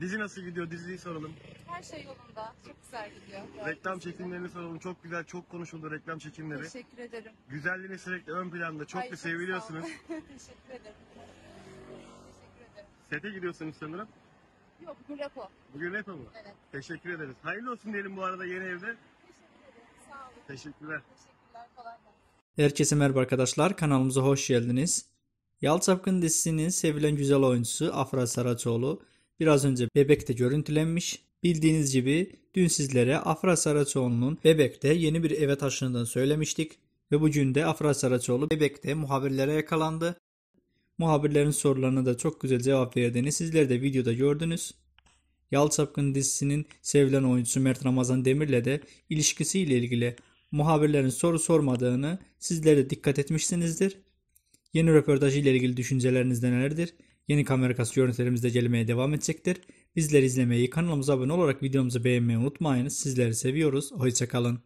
Dizi nasıl gidiyor? Diziyi soralım. Her şey yolunda. Çok güzel gidiyor. Reklam çekimlerini soralım. Çok güzel, çok konuşuldu reklam çekimleri. Teşekkür ederim. Güzelliğiniz sürekli ön planda. Çok Ay, da çok sağ seviliyorsunuz. Teşekkür ederim. Teşekkür ederim. Sete gidiyorsunuz sanırım. Yok bugün repo. Bugün rap mı? Evet. Teşekkür ederiz. Hayırlı olsun diyelim bu arada yeni evde. Teşekkür ederim. Sağ olun. Teşekkürler. Teşekkürler. Kolay gelsin. Herkese merhaba arkadaşlar. Kanalımıza hoş geldiniz. Yal Çapkın dizisinin sevilen güzel oyuncusu Afra Saraçoğlu biraz önce Bebek'te görüntülenmiş. Bildiğiniz gibi dün sizlere Afra Saraçoğlu'nun Bebek'te yeni bir eve taşındığını söylemiştik. Ve bugün de Afra Saraçoğlu Bebek'te muhabirlere yakalandı. Muhabirlerin sorularına da çok güzel cevap verdiğini sizler de videoda gördünüz. Yal dizisinin sevilen oyuncusu Mert Ramazan Demir'le de ilişkisiyle ilgili muhabirlerin soru sormadığını sizler de dikkat etmişsinizdir. Yeni röportaj ile ilgili düşünceleriniz nelerdir? Yeni kamera arkası görüntülerimiz de gelmeye devam edecektir. Bizleri izlemeyi, kanalımıza abone olarak videomuzu beğenmeyi unutmayınız. Sizleri seviyoruz. Hoşçakalın.